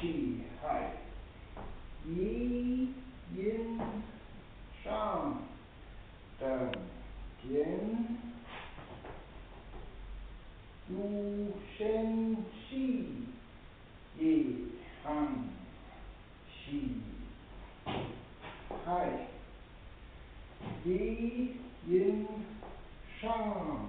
气亥，一阴上等田，禄生细，夜寒气亥，一阴上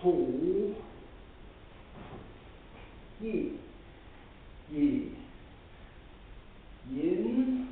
土义义寅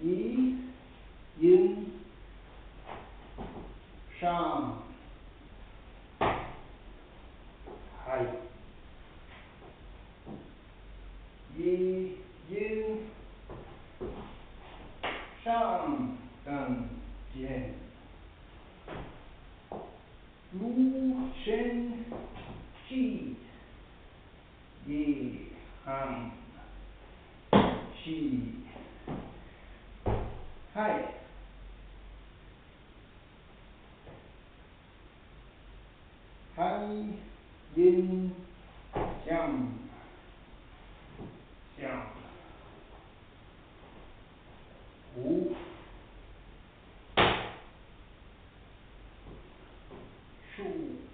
一阴上亥 Lu Shen Ji Yi Han Shi Hai. Hai Yin to